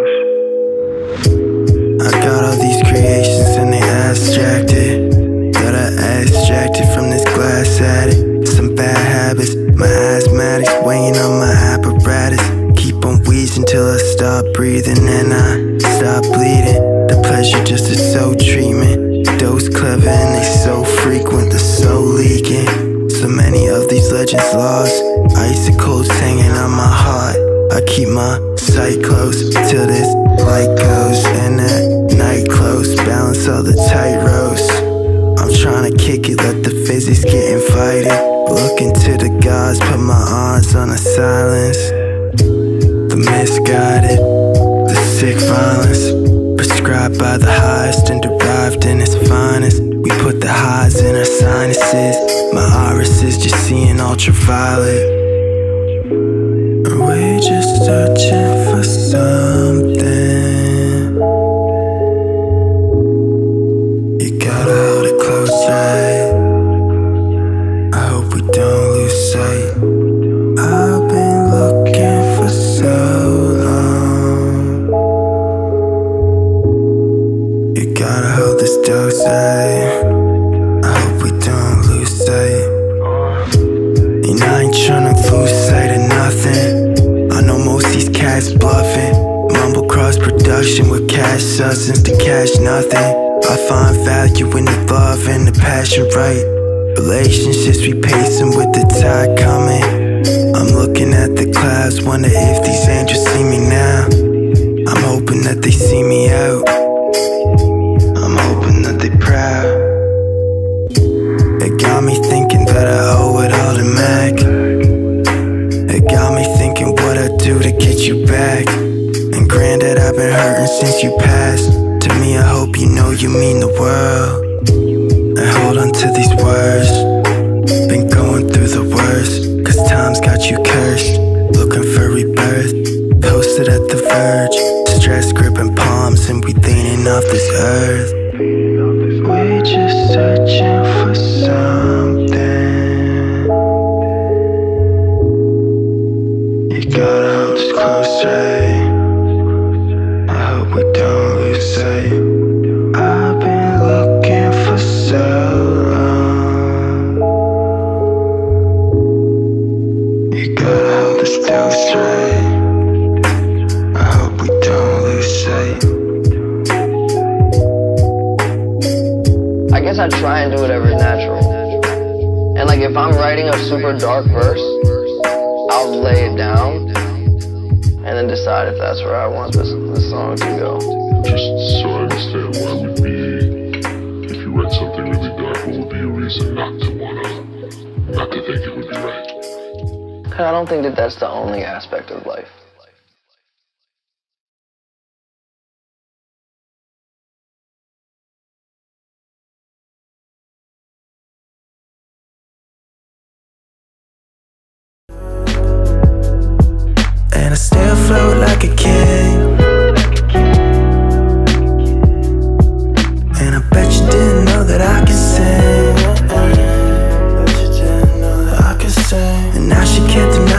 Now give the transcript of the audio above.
I got all these creations and they abstracted. That I abstracted from this glass attic Some bad habits, my asthmatics weighing on my apparatus. Keep on wheezing till I stop breathing and I stop bleeding. The pleasure just is so treatment. Those clever and they so frequent, they're so leaking. So many of these legends lost. Icicles hanging on my heart. I keep my sight close till this light goes and that night close. Balance all the tight ropes. I'm trying to kick it, let the physics get invited. Look into the gods, put my eyes on the silence. The misguided, the sick violence. Prescribed by the highest and derived in its finest. We put the highs in our sinuses. My iris is just seeing ultraviolet. Just searching for something? You gotta hold it close, right? I hope we don't lose sight. I've been looking for so long. You gotta hold this dose, right? I hope we don't lose sight. And I ain't tryna lose sight of nothing. Cats bluffing. Mumble cross production with cash substance to cash nothing. I find value in the love and the passion, right? Relationships we pacing with the tide coming. I'm looking at the clouds, wonder if these angels see me now. I'm hoping that they see me out. And granted, I've been hurting since you passed. To me, I hope you know you mean the world. And hold on to these words. Been going through the worst, cause time's got you cursed. Looking for rebirth, posted at the verge. Stress gripping palms, and we leaning off this earth. We're just You gotta this dose, right? I hope we don't lose sight. I guess I try and do whatever is natural. And like if I'm writing a super dark verse, I'll lay it down and then decide if that's where I want this, this song to go. Just so I understand, why would be, if you read something really dark, what would be a reason not to wanna, not to think it would be right? 'Cause I don't think that that's the only aspect of life. And I still float like a king Now she can't deny